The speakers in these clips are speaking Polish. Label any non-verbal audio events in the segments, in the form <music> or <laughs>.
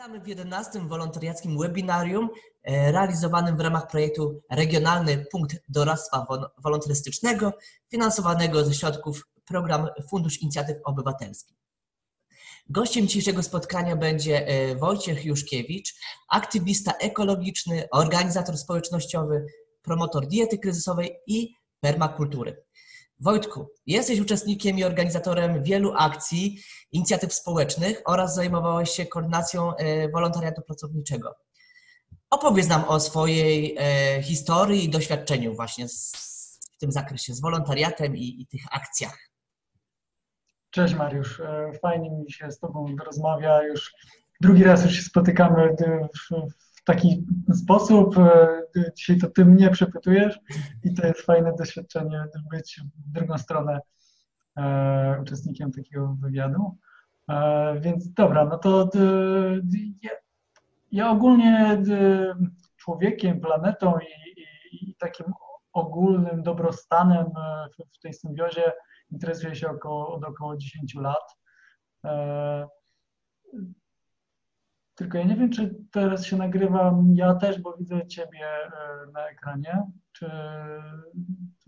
Witamy w 11. wolontariackim webinarium e, realizowanym w ramach projektu Regionalny Punkt Doradztwa Wolontarystycznego finansowanego ze środków program Fundusz Inicjatyw Obywatelskich. Gościem dzisiejszego spotkania będzie e, Wojciech Juszkiewicz, aktywista ekologiczny, organizator społecznościowy, promotor diety kryzysowej i permakultury. Wojtku, jesteś uczestnikiem i organizatorem wielu akcji, inicjatyw społecznych oraz zajmowałeś się koordynacją e, wolontariatu pracowniczego. Opowiedz nam o swojej e, historii i doświadczeniu właśnie w tym zakresie, z wolontariatem i, i tych akcjach. Cześć Mariusz, e, fajnie mi się z Tobą rozmawia. Już drugi raz już się spotykamy w, w taki sposób. E, dzisiaj to ty mnie przepytujesz i to jest fajne doświadczenie być w drugą stronę e, uczestnikiem takiego wywiadu. E, więc dobra, no to ja, ja ogólnie człowiekiem, planetą i, i, i, takim ogólnym dobrostanem w, w tej symbiozie interesuję się około, od około 10 lat. Tylko ja nie wiem, czy teraz się nagrywam ja też, bo widzę Ciebie e, na ekranie. Czy.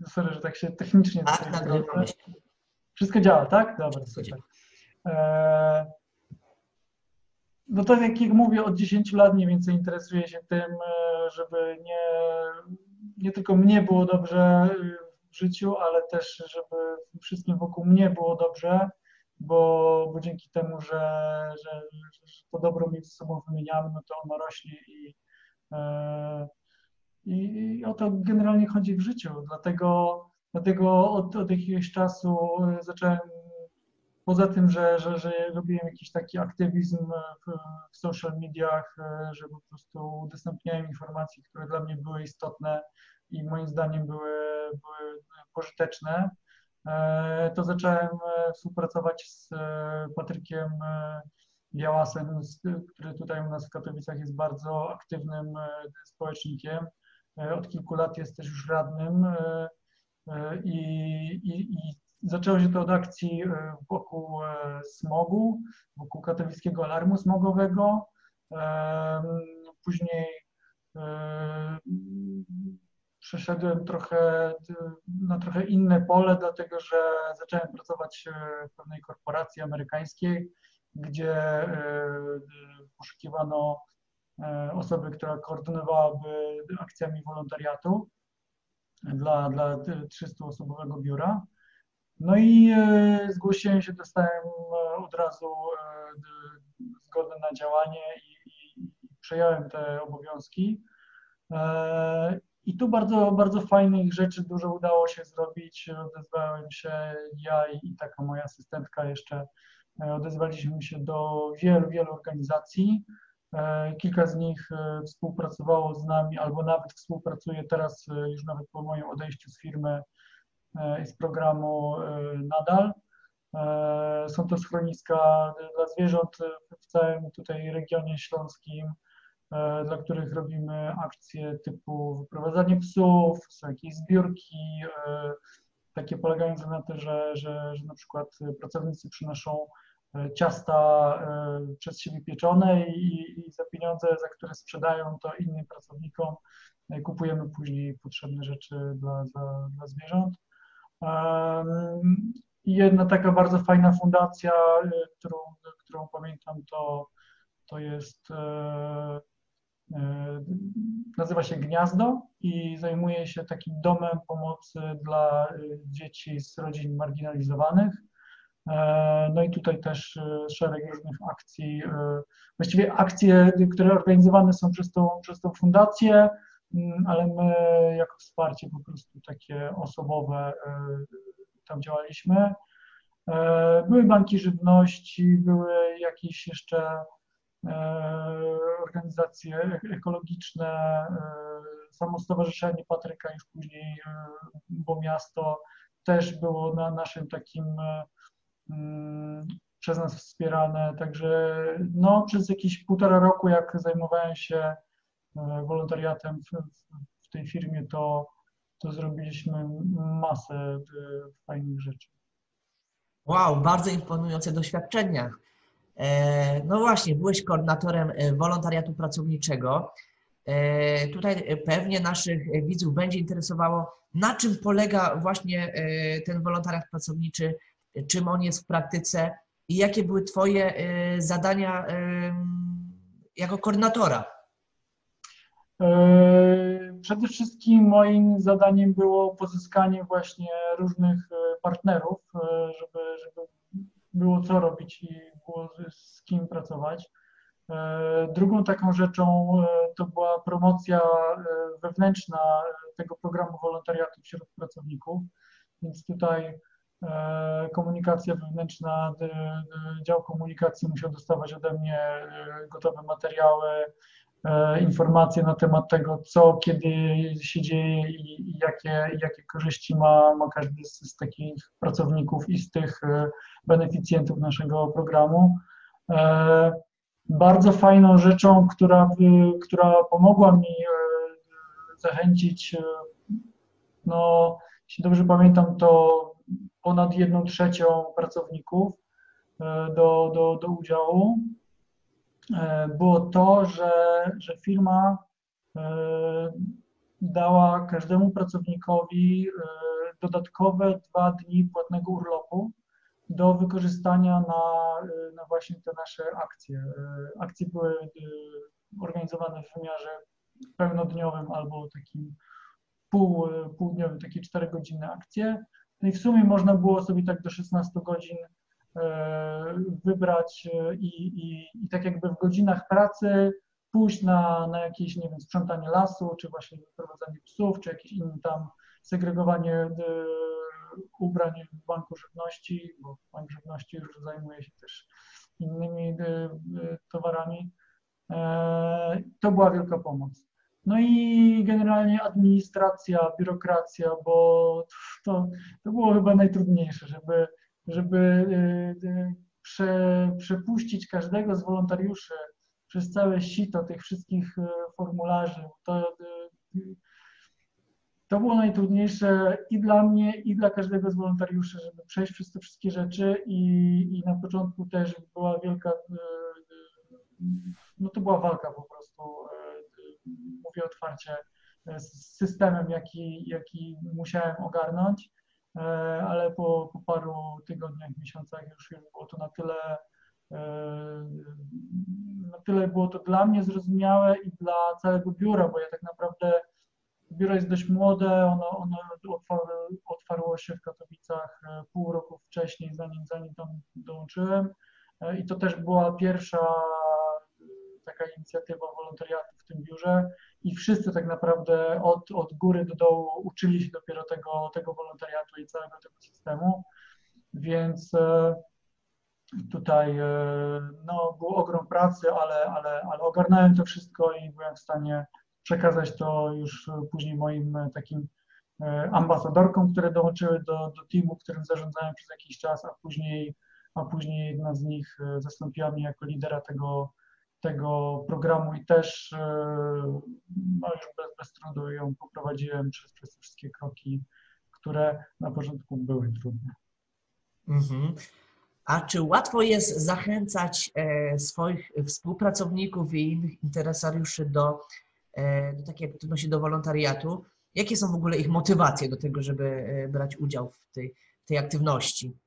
Sorry, że tak się technicznie. Tak, nagrywamy się. Wszystko działa, tak? Dobra, super. E... No to jak mówię, od 10 lat mniej więcej interesuję się tym, e, żeby nie, nie tylko mnie było dobrze e, w życiu, ale też, żeby wszystkim wokół mnie było dobrze bo, bo dzięki temu, że, że, że to dobro między sobą wymieniamy, no to ono rośnie i, e, i, i o to generalnie chodzi w życiu. Dlatego, dlatego od, od jakiegoś czasu zacząłem, poza tym, że, że, że robiłem jakiś taki aktywizm w, w social mediach, że po prostu udostępniałem informacje, które dla mnie były istotne i moim zdaniem były, były pożyteczne, E, to zacząłem e, współpracować z e, Patrykiem Białasem, który tutaj u nas w Katowicach jest bardzo aktywnym społecznikiem. Od kilku lat jest też już radnym i, i, i zaczęło się to od akcji wokół smogu, wokół katowickiego alarmu smogowego. Później przeszedłem trochę na trochę inne pole, dlatego że zacząłem pracować w pewnej korporacji amerykańskiej, gdzie e, poszukiwano e, osoby, która koordynowałaby akcjami wolontariatu dla, dla 300-osobowego biura. No i e, zgłosiłem się, dostałem od razu zgodę na działanie i, i przejąłem te obowiązki. I tu bardzo, bardzo fajnych rzeczy dużo udało się zrobić. Odezwałem się ja i taka moja asystentka jeszcze. E, odezwaliśmy się do wielu, wielu organizacji. E, kilka z nich e, współpracowało z nami, albo nawet współpracuje teraz, już nawet po moim odejściu z firmy i z programu nadal. Są to schroniska dla zwierząt w całym tutaj regionie śląskim. E, dla których robimy akcje typu wyprowadzanie psów, są jakieś zbiórki, e, takie polegające na tym, że, że, że na przykład pracownicy przynoszą e, ciasta przez siebie pieczone i, i za pieniądze, za które sprzedają to innym pracownikom, kupujemy później potrzebne rzeczy dla, dla, dla zwierząt. I jedna taka bardzo fajna fundacja, którą, którą pamiętam, to, to jest nazywa się Gniazdo i zajmuje się takim domem pomocy dla e, dzieci z rodzin marginalizowanych. E, no i tutaj też szereg różnych akcji, właściwie akcje, które organizowane są przez tą, przez tą fundację, mm, ale my jako wsparcie po prostu takie osobowe tam działaliśmy. Były banki żywności, były jakieś jeszcze E, organizacje ekologiczne, e, samo Stowarzyszenie Patryka już później, e, bo miasto też było na naszym takim mm, przez nas wspierane, także no przez jakieś półtora roku, jak zajmowałem się wolontariatem w, w tej firmie, to, to zrobiliśmy masę fajnych rzeczy. Wow, bardzo imponujące doświadczenia. No właśnie, byłeś koordynatorem wolontariatu pracowniczego. Tutaj pewnie naszych widzów będzie interesowało, na czym polega właśnie ten wolontariat pracowniczy, czym on jest w praktyce i jakie były Twoje zadania jako koordynatora? E, przede wszystkim moim zadaniem było pozyskanie właśnie różnych e, partnerów, e, żeby, żeby było co robić i z kim pracować. Drugą taką rzeczą to była promocja wewnętrzna tego programu wolontariatu wśród pracowników, więc tutaj komunikacja wewnętrzna, dział komunikacji musiał dostawać ode mnie gotowe materiały, E, informacje na temat tego, co, kiedy się dzieje i, i jakie, jakie korzyści ma, ma każdy z, z, takich pracowników i z tych e, beneficjentów naszego programu. E, bardzo fajną rzeczą, która, która pomogła mi zachęcić, no, jeśli dobrze pamiętam, to ponad jedną trzecią pracowników do, do, do udziału. E, było to, że, że firma e, dała każdemu pracownikowi e, dodatkowe dwa dni płatnego urlopu do wykorzystania na, na właśnie te nasze akcje. Akcje były organizowane w wymiarze pełnodniowym albo takim pół, półdniowym, takie czterogodzinne akcje. No i w sumie można było sobie tak do 16 godzin wybrać e, i, i, i tak jakby w godzinach pracy pójść na, na jakieś, nie wiem, sprzątanie lasu, czy właśnie wyprowadzanie psów, czy jakieś inne tam segregowanie e, ubrań w banku żywności, bo bank żywności już zajmuje się też innymi towarami. To była wielka pomoc. No i generalnie administracja, biurokracja, bo to, to było chyba najtrudniejsze, żeby żeby y, y, prze, przepuścić każdego z wolontariuszy przez całe sito tych wszystkich y, formularzy. To, to było najtrudniejsze i dla mnie, i dla każdego z wolontariuszy, żeby przejść przez te wszystkie rzeczy i, i na początku też była wielka, no to była walka po prostu, mówię otwarcie, z systemem, jaki, jaki musiałem ogarnąć. E, ale po, po paru tygodniach, miesiącach już, już było to na tyle, e, na tyle było to dla mnie zrozumiałe i dla całego biura, bo ja tak naprawdę biuro jest dość młode, ono, ono otwarło się w Katowicach e, pół roku wcześniej, zanim, zanim tam dołączyłem i to też była pierwsza taka inicjatywa wolontariatu w tym biurze i wszyscy tak naprawdę od, od góry do dołu uczyli się dopiero tego, tego wolontariatu i całego tego systemu, więc e, tutaj e, no, był ogrom pracy, ale, ale, ale ogarnąłem to wszystko i byłem w stanie przekazać to już później moim takim e, ambasadorkom, które dołączyły do, do teamu, którym zarządzałem przez jakiś czas, a później, a później jedna z nich zastąpiła mnie jako lidera tego, tego programu i też e, no już bez, bez trudu ją poprowadziłem przez, przez wszystkie kroki, które na początku były trudne. Mhm. A czy łatwo jest zachęcać e, swoich współpracowników i innych interesariuszy do, e, do takiej aktywności, do wolontariatu? Jakie są w ogóle ich motywacje do tego, żeby brać udział w tej, tej aktywności?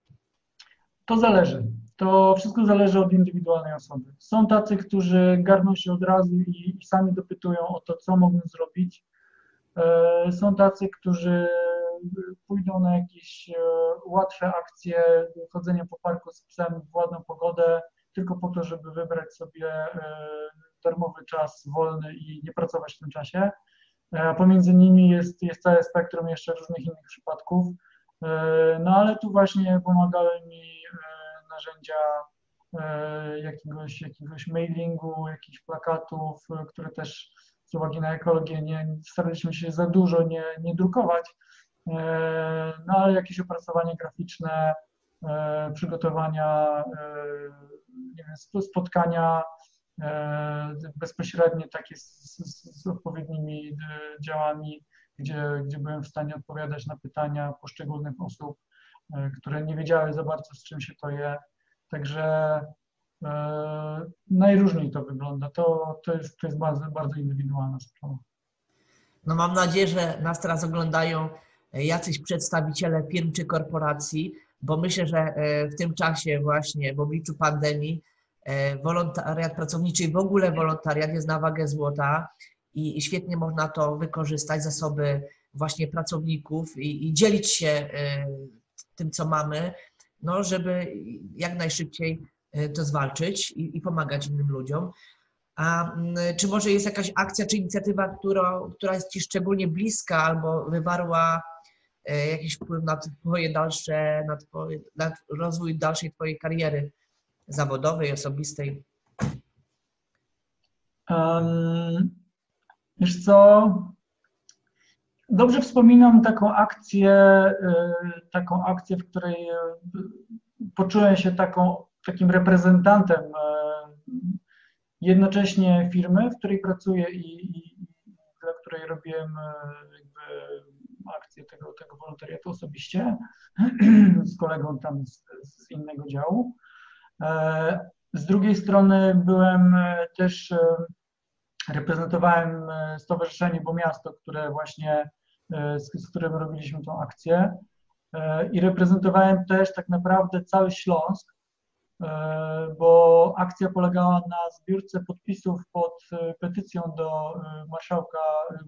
To zależy. To wszystko zależy od indywidualnej osoby. Są tacy, którzy garną się od razu i, i sami dopytują o to, co mogą zrobić. E, są tacy, którzy pójdą na jakieś e, łatwe akcje chodzenia po parku z psem w ładną pogodę, tylko po to, żeby wybrać sobie e, darmowy czas wolny i nie pracować w tym czasie. Pomiędzy nimi jest, jest całe spektrum jeszcze różnych innych przypadków. No ale tu właśnie pomagały mi narzędzia e, jakiegoś, jakiegoś mailingu, jakichś plakatów, które też z uwagi na ekologię nie staraliśmy się za dużo nie, nie drukować, no ale jakieś opracowanie graficzne, przygotowania, nie wiem, spotkania bezpośrednie takie z, z, z odpowiednimi działami gdzie, gdzie byłem w stanie odpowiadać na pytania poszczególnych osób, e, które nie wiedziały za bardzo, z czym się to je. Także Najróżniej to wygląda. To, to jest, to jest bardzo, bardzo indywidualna sprawa. No mam nadzieję, że nas teraz oglądają jacyś przedstawiciele firm czy korporacji, bo myślę, że w tym czasie właśnie w obliczu pandemii wolontariat pracowniczy i w ogóle wolontariat jest na wagę złota i świetnie można to wykorzystać, zasoby właśnie pracowników i, i dzielić się e, tym, co mamy, no, żeby jak najszybciej e, to zwalczyć i, i pomagać innym ludziom. A czy może jest jakaś akcja czy inicjatywa, która, która jest Ci szczególnie bliska albo wywarła e, jakiś wpływ na Twoje dalsze, na, twoje, na rozwój dalszej Twojej kariery zawodowej, osobistej? Um, wiesz co, Dobrze wspominam taką akcję, e, taką akcję, w której e, poczułem się taką, takim reprezentantem e, jednocześnie firmy, w której pracuję i, i dla której robiłem akcję tego, tego wolontariatu osobiście <clears throat> z kolegą tam z, z innego działu. Z drugiej strony byłem też reprezentowałem Stowarzyszenie Bo Miasto, które właśnie E, z, z którym robiliśmy tą akcję. E, i reprezentowałem też tak naprawdę cały Śląsk, e, bo akcja polegała na zbiórce podpisów pod petycją do marszałka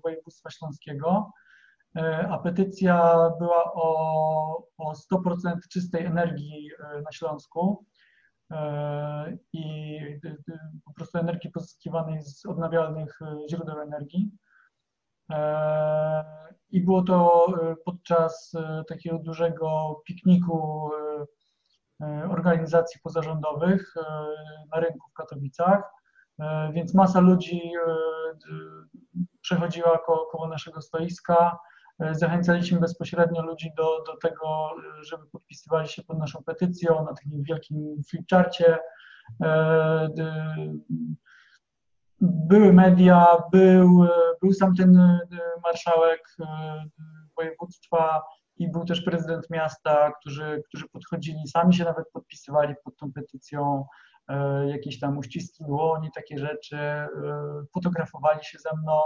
województwa śląskiego, a petycja była o, o 100% czystej energii na Śląsku. I energii pozyskiwanej z odnawialnych źródeł energii. E, I było to e, podczas e, takiego dużego pikniku organizacji pozarządowych na rynku w Katowicach, więc masa ludzi przechodziła koło, koło naszego stoiska. Zachęcaliśmy bezpośrednio ludzi do, do tego, żeby podpisywali się pod naszą petycją na takim wielkim flipcharcie były media, był, był sam ten e, marszałek e, województwa i był też prezydent miasta, którzy, którzy podchodzili, sami się nawet podpisywali pod tą petycją, e, jakieś tam uściski dłoni, takie rzeczy, fotografowali się ze mną.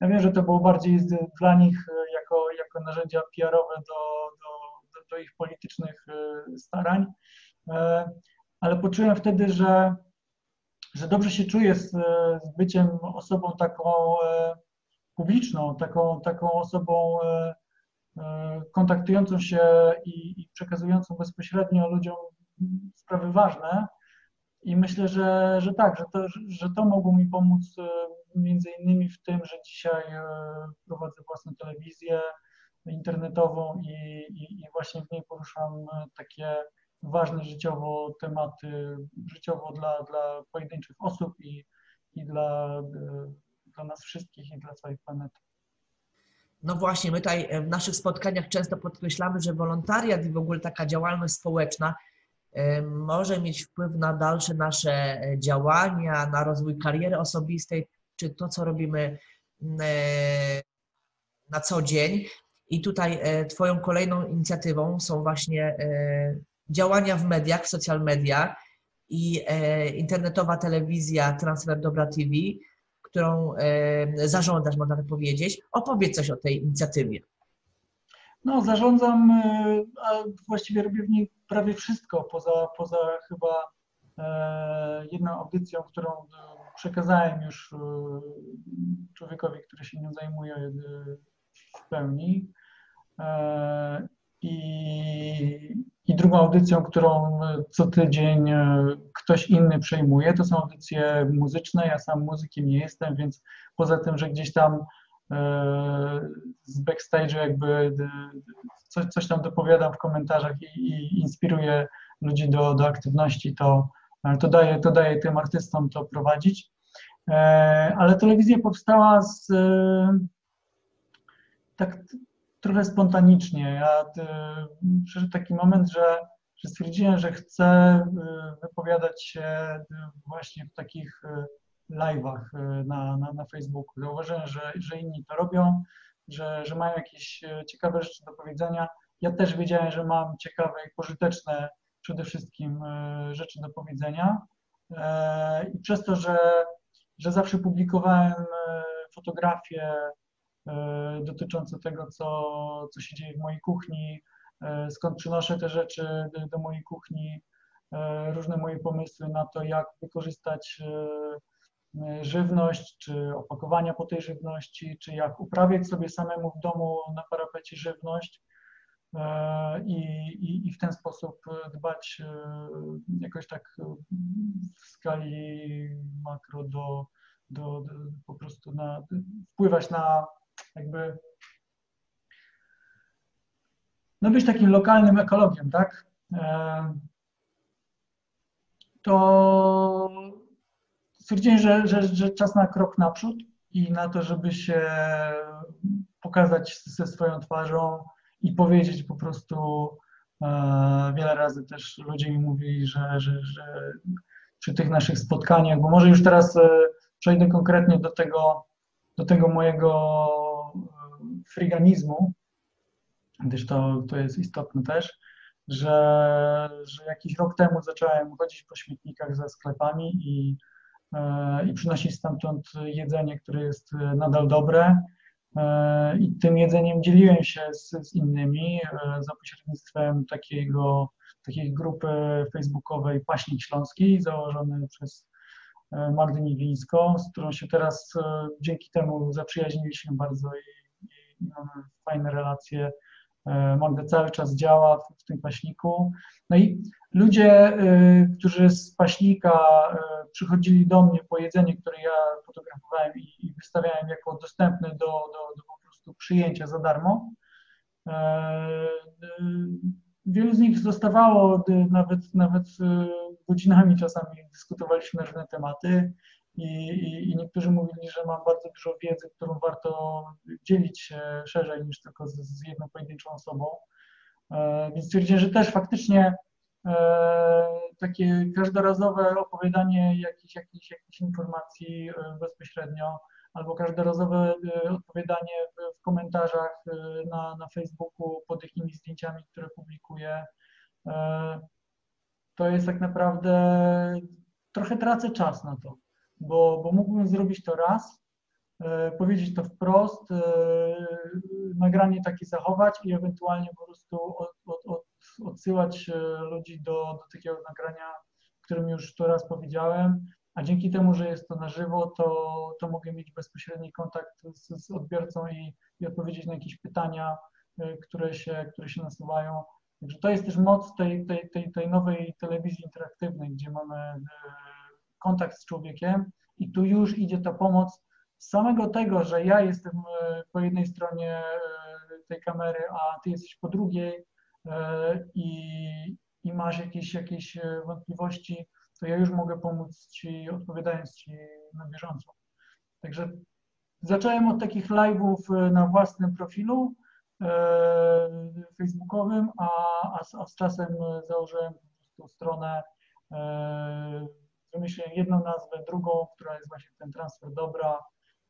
Ja wiem, że to było bardziej dla nich jako, jako narzędzia PR-owe do, do, do, do ich politycznych starań, ale poczułem wtedy, że że dobrze się czuję z, z byciem osobą taką e, publiczną, taką, taką osobą e, e, kontaktującą się i, i przekazującą bezpośrednio ludziom sprawy ważne. I myślę, że, że tak, że to, że to mogło mi pomóc między innymi w tym, że dzisiaj prowadzę własną telewizję internetową i, i, i właśnie w niej poruszam takie ważne życiowo tematy, życiowo dla, dla pojedynczych osób i, i dla, dla nas wszystkich i dla całej planety. No właśnie, my tutaj w naszych spotkaniach często podkreślamy, że wolontariat i w ogóle taka działalność społeczna może mieć wpływ na dalsze nasze działania, na rozwój kariery osobistej, czy to, co robimy na co dzień. I tutaj e, Twoją kolejną inicjatywą są właśnie e, działania w mediach, w social mediach i e, internetowa telewizja Transfer Dobra TV, którą e, zarządzasz, można tak powiedzieć. Opowiedz coś o tej inicjatywie. No, zarządzam, e, a właściwie robię w niej prawie wszystko, poza, poza chyba e, jedną audycją, którą e, przekazałem już człowiekowi, który się nią zajmuje w pełni. I, I drugą audycją, którą co tydzień e, ktoś inny przejmuje, to są audycje muzyczne. Ja sam muzykiem nie jestem, więc poza tym, że gdzieś tam e, z backstage'u jakby coś, coś tam dopowiadam w komentarzach i, i inspiruję ludzi do, do aktywności, to, to, daję, to daję tym artystom to prowadzić. E, ale telewizja powstała z tak trochę spontanicznie. Ja e, przyszedł taki moment, że, że stwierdziłem, że chcę e, wypowiadać się e, właśnie w takich live'ach na, na, na Facebooku. Zauważyłem, że, że inni to robią, że, że mają jakieś ciekawe rzeczy do powiedzenia. Ja też wiedziałem, że mam ciekawe i pożyteczne przede wszystkim rzeczy do powiedzenia. I przez to, że, że zawsze publikowałem fotografie dotyczące tego, co, co się dzieje w mojej kuchni, skąd przynoszę te rzeczy do, do mojej kuchni, różne moje pomysły na to, jak wykorzystać żywność, czy opakowania po tej żywności, czy jak uprawiać sobie samemu w domu na parapecie żywność e, i, i, i w ten sposób dbać e, jakoś tak w skali makro do, do, do po prostu na, wpływać na jakby no być takim lokalnym ekologiem, tak? E, to stwierdziłem, że, że, że czas na krok naprzód i na to, żeby się pokazać ze swoją twarzą i powiedzieć po prostu e, wiele razy też ludzie mi mówili, że, że, że przy tych naszych spotkaniach, bo może już teraz e, przejdę konkretnie do tego, do tego mojego friganizmu, gdyż to, to jest istotne też, że, że jakiś rok temu zacząłem chodzić po śmietnikach ze sklepami i E, i przynosić stamtąd jedzenie, które jest e, nadal dobre. E, I tym jedzeniem dzieliłem się z, z innymi za pośrednictwem takiego, takiej grupy facebookowej Paśnik Śląski, założonej przez Magdę Niwińską, z którą się teraz dzięki temu zaprzyjaźniliśmy bardzo i, fajne relacje. Magda cały czas działa w, tym paśniku. No i ludzie, którzy z paśnika przychodzili do mnie po jedzenie, które ja fotografowałem i, i wystawiałem jako dostępne do, do, do po prostu przyjęcia za darmo. E, e, wielu z nich zostawało, nawet, nawet e, godzinami czasami dyskutowaliśmy na różne tematy i, i, i, niektórzy mówili, że mam bardzo dużo wiedzy, którą warto dzielić się szerzej niż tylko z, z jedną pojedynczą osobą. Więc stwierdziłem, że też faktycznie E, takie każdorazowe opowiadanie jakichś, jakichś, jakichś informacji e, bezpośrednio, albo każdorazowe e, odpowiadanie w, w komentarzach na, na Facebooku pod jakimiś zdjęciami, które publikuję. To jest tak naprawdę, trochę tracę czas na to, bo, bo mógłbym zrobić to raz, powiedzieć to wprost, nagranie takie zachować i ewentualnie po prostu od, od, od odsyłać e, ludzi do, do takiego nagrania, którym już to raz powiedziałem, a dzięki temu, że jest to na żywo, to, to mogę mieć bezpośredni kontakt z, z odbiorcą i, i odpowiedzieć na jakieś pytania, e, które się, które się nasuwają. Także to jest też moc tej, tej, tej, tej nowej telewizji interaktywnej, gdzie mamy e, kontakt z człowiekiem i tu już idzie ta pomoc z samego tego, że ja jestem po jednej stronie tej kamery, a ty jesteś po drugiej, E, i, i masz jakieś, jakieś e, wątpliwości, to ja już mogę pomóc Ci, odpowiadając Ci na bieżąco. Także zacząłem od takich live'ów e, na własnym profilu facebookowym, a, a, z czasem założyłem po prostu stronę, wymyśliłem jedną nazwę, drugą, która jest właśnie ten transfer dobra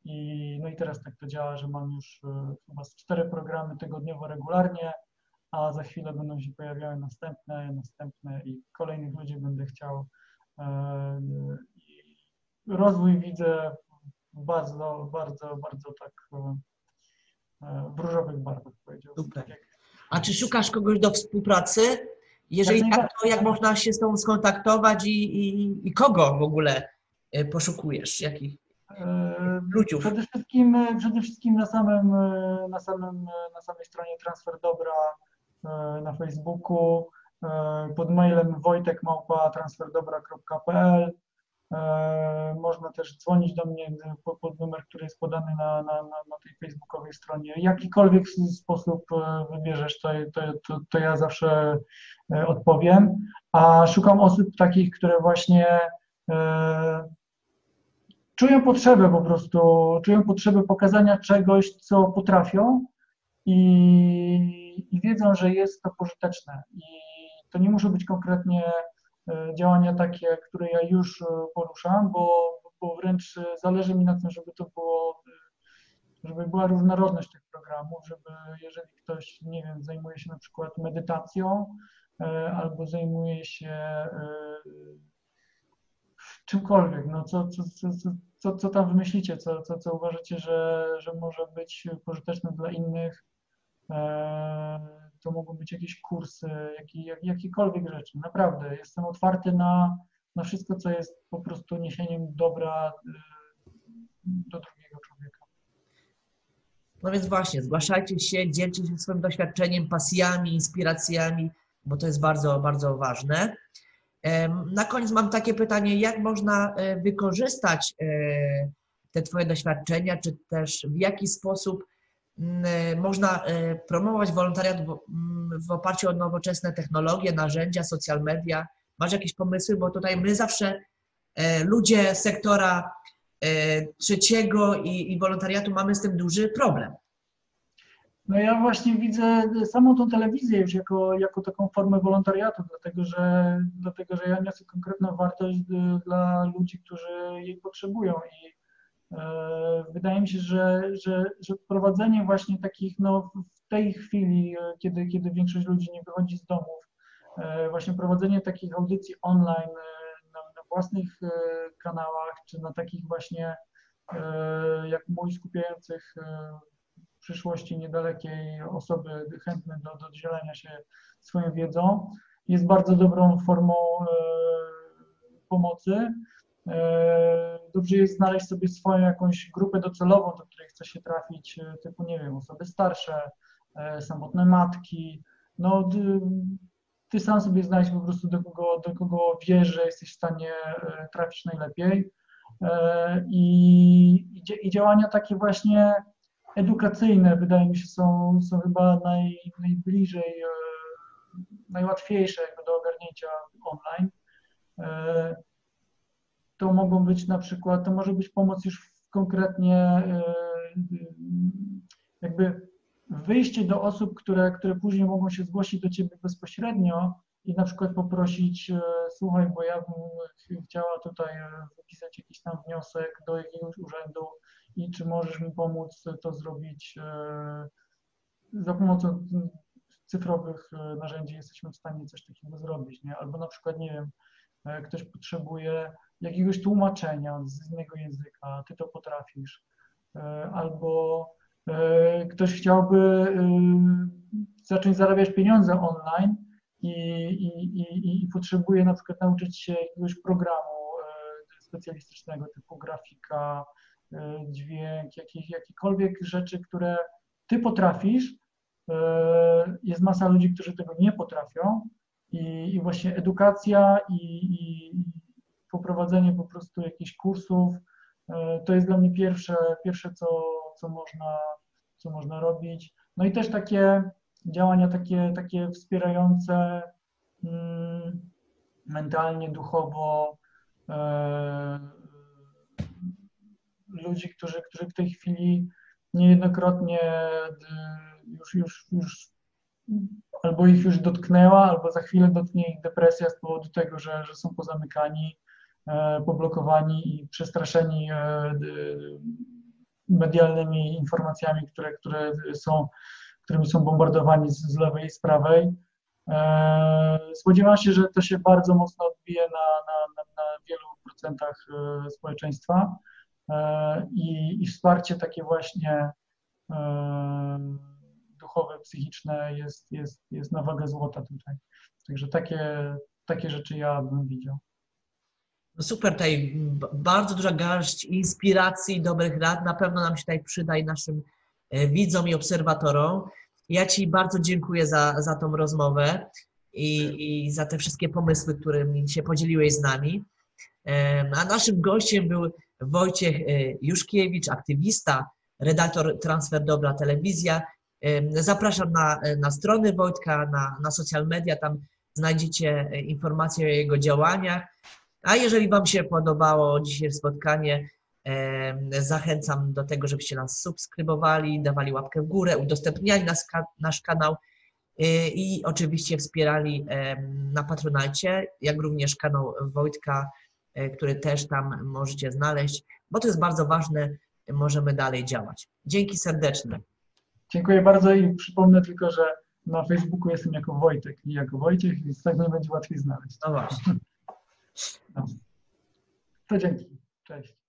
i no i teraz tak to działa, że mam już chyba cztery programy tygodniowo regularnie, a za chwilę będą się pojawiały następne, następne i kolejnych ludzi będę chciał. E, rozwój widzę bardzo, bardzo, bardzo tak e, w różowych barwach powiedziałbym. Super. Tak a czy szukasz kogoś do współpracy? Jeżeli tak, to jak można się z Tobą skontaktować i, i, i kogo w ogóle e, poszukujesz? Jakich ludzi? Przede wszystkim, przede wszystkim na, samym, na, samym, na samej stronie Transfer Dobra E, na Facebooku, e, pod mailem wojtekmałpa.transferdobra.pl. E, można też dzwonić do mnie pod numer, który jest podany na, na, na tej facebookowej stronie. Jakikolwiek sposób wybierzesz, to, to, to, to ja zawsze odpowiem. A szukam osób takich, które właśnie czują potrzebę po prostu, czują potrzebę pokazania czegoś, co potrafią i i, wiedzą, że jest to pożyteczne. I to nie muszą być konkretnie e, działania takie, które ja już e, poruszam, bo, bo wręcz zależy mi na tym, żeby to było, e, żeby była różnorodność tych programów, żeby jeżeli ktoś, nie wiem, zajmuje się na przykład medytacją albo zajmuje się czymkolwiek, no co, co, co, co, tam wymyślicie, co, co, co uważacie, że, że może być pożyteczne dla innych, to mogą być jakieś kursy, jakie, jak, jakiekolwiek rzeczy. Naprawdę, jestem otwarty na, na wszystko, co jest po prostu niesieniem dobra do drugiego człowieka. No więc właśnie, zgłaszajcie się, dzielcie się swoim doświadczeniem, pasjami, inspiracjami, bo to jest bardzo, bardzo ważne. Na koniec mam takie pytanie, jak można e, wykorzystać e, te Twoje doświadczenia, czy też w jaki sposób e, można promować wolontariat w oparciu o nowoczesne technologie, narzędzia, social media? Masz jakieś pomysły? Bo tutaj my zawsze, ludzie sektora trzeciego i, i wolontariatu, mamy z tym duży problem. No ja właśnie widzę samą tą telewizję już jako, jako taką formę wolontariatu, dlatego że, dlatego że ja niosę konkretną wartość dla ludzi, którzy jej potrzebują i e, wydaje mi się, że, że, że wprowadzenie właśnie takich, no w tej chwili, kiedy, kiedy większość ludzi nie wychodzi z domów, e, właśnie prowadzenie takich audycji online na, na własnych kanałach, czy na takich właśnie jak mój skupiających przyszłości niedalekiej osoby chętne do, do dzielenia się swoją wiedzą. Jest bardzo dobrą formą e, pomocy. E, dobrze jest znaleźć sobie swoją jakąś grupę docelową, do której chce się trafić, e, typu, nie wiem, osoby starsze, samotne matki. No, ty, ty sam sobie znajdź po prostu, do kogo, do kogo wiesz, że jesteś w stanie trafić najlepiej. I, i działania takie właśnie edukacyjne, wydaje mi się, są, są chyba naj, najbliżej, e, najłatwiejsze do ogarnięcia online. E, to mogą być na przykład, to może być pomoc już konkretnie e, jakby wyjście do osób, które, które później mogą się zgłosić do Ciebie bezpośrednio i na przykład poprosić, słuchaj, bo ja bym chciała tutaj wypisać jakiś tam wniosek do jakiegoś urzędu, i czy możesz mi pomóc to zrobić e, za pomocą cyfrowych e, narzędzi jesteśmy w stanie coś takiego zrobić, nie? Albo na przykład, nie wiem, e, ktoś potrzebuje jakiegoś tłumaczenia z innego języka, ty to potrafisz, albo ktoś chciałby zacząć zarabiać pieniądze online i, i, i, i potrzebuje na przykład nauczyć się jakiegoś programu specjalistycznego typu grafika, dźwięk, jakich, jakikolwiek rzeczy, które ty potrafisz. E, jest masa ludzi, którzy tego nie potrafią i, i właśnie edukacja i, i poprowadzenie po prostu jakichś kursów e, to jest dla mnie pierwsze, pierwsze co, co, można, co można robić. No i też takie działania takie, takie wspierające mm, mentalnie, duchowo, ludzi, którzy, którzy w tej chwili niejednokrotnie y, już, już, już albo ich już dotknęła, albo za chwilę dotknie ich depresja z powodu tego, że, że są pozamykani, e, poblokowani i przestraszeni e, medialnymi informacjami, które, które są, którymi są bombardowani z, z lewej i z prawej. E, spodziewam się, że to się bardzo mocno odbije na, na, na, na wielu procentach społeczeństwa. E, i, i wsparcie takie właśnie e, duchowe, psychiczne jest, jest, jest na wagę złota tutaj. Także takie, takie rzeczy ja bym widział. No super, tutaj bardzo duża garść inspiracji, dobrych rad. Na pewno nam się tutaj przyda i naszym e, widzom i obserwatorom. Ja Ci bardzo dziękuję za, za tą rozmowę i, i za te wszystkie pomysły, którymi się podzieliłeś z nami. A naszym gościem był Wojciech e, Juszkiewicz, aktywista, redaktor Transfer Dobra Telewizja. Zapraszam na, na strony Wojtka, na, na social media, tam znajdziecie e, informacje o jego działaniach. A jeżeli Wam się podobało dzisiejsze spotkanie, zachęcam do tego, żebyście nas subskrybowali, dawali łapkę w górę, udostępniali nas, nasz kanał e, i oczywiście wspierali na Patronajcie, jak również kanał Wojtka E, który też tam możecie znaleźć, bo to jest bardzo ważne, możemy dalej działać. Dzięki serdeczne. Dziękuję bardzo i przypomnę tylko, że na Facebooku jestem jako Wojtek, nie jako Wojciech, więc tak mnie będzie łatwiej znaleźć. No właśnie. <laughs> No. To dzięki. Cześć.